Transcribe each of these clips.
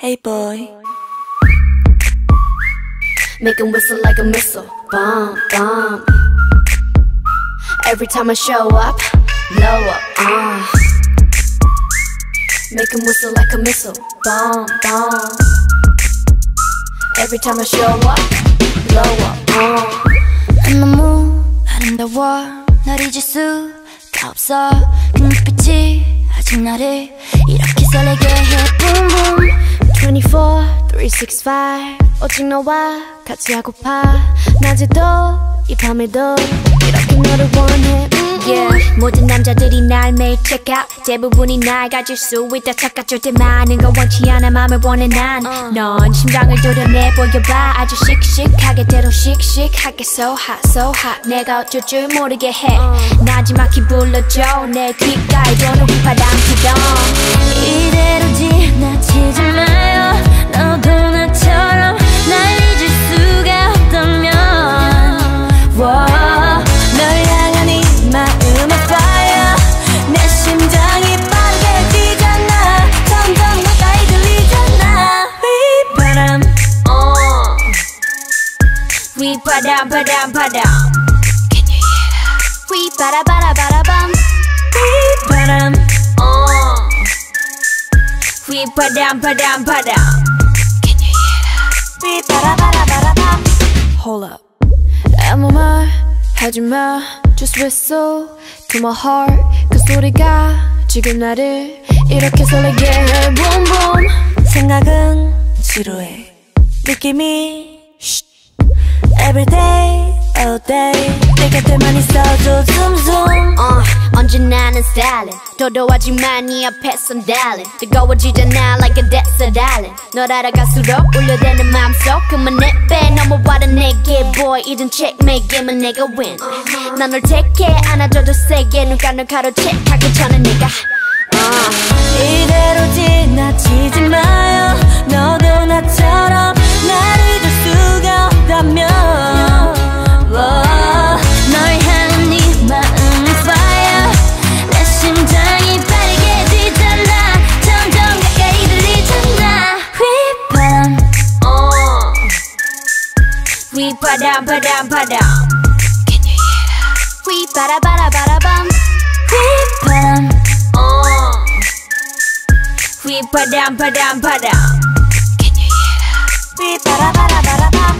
Hey boy. Make him whistle like a missile. Bomb, bomb. Every time I show up, blow up. Uh. Make him whistle like a missile. Bomb, bomb. Every time I show up, blow up. Uh. 너무 아름다워 널 잊을 수가 없어 그 눈빛이 아직 나를 이렇게 설레게 해 Boom boom 24, 365 오직 너와 같이 하고파. 낮에도 이 밤에도 이렇게 너를 원해. 음, Yeah. 모든 남자들이 날 매일 check out. 대부분이 날 가질 수 있다. 착각할 때 많은 건 원치 않아. 맘을 원해 난넌 심장을 도려내 보여봐. 아주 씩씩하게 대로 씩씩하게 so hot so hot. 내가 어쩔 줄 모르게 해. 나지막히 불러줘. 내 귓가에 도는 휘파람 We padam padam padam Can you hear that? We bada bada bada bum We padam Oh We padam padam padam Can you hear that? We bada bada bada bum Hold up 아무 말 하지마 Just whistle to my heart 그 소리가 지금 나를 이렇게 설레게 해 Boom boom 생각은 지루해 느낌이 쉿 day, all day. 내 곁에만 있어줘, zoom zoom. 어, 언제나 는 stylin 도도하지만 네 앞에선 darling 뜨거워지잖아 like a desert island 널 알아갈수록 울려대는 맘속 그만 내빼 넘어와라 내게 boy 이젠 checkmate 게임은 내가 win 난널 take 해 안아줘도 세게 눈가 널 가로채하기 전에 내가 We pa dum pa dum pa dum. Can you hear that? We ba da ba da ba da bum. We ba dum. Oh. We ba dum ba dum ba dum. Can you hear that? We ba da ba da ba da bum.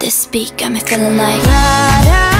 This beat got me feeling like. Da, da.